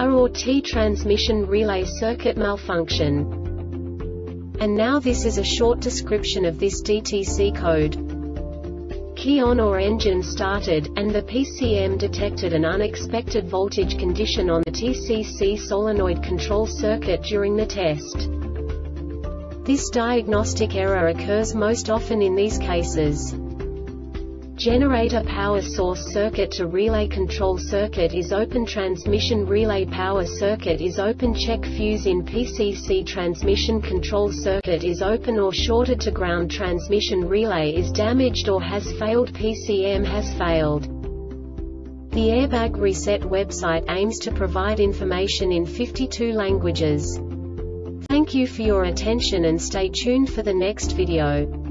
a or T transmission relay circuit malfunction. And now this is a short description of this DTC code. Key on or engine started, and the PCM detected an unexpected voltage condition on the TCC solenoid control circuit during the test. This diagnostic error occurs most often in these cases. Generator power source circuit to relay control circuit is open transmission relay power circuit is open check fuse in PCC transmission control circuit is open or shorted to ground transmission relay is damaged or has failed PCM has failed. The Airbag Reset website aims to provide information in 52 languages. Thank you for your attention and stay tuned for the next video.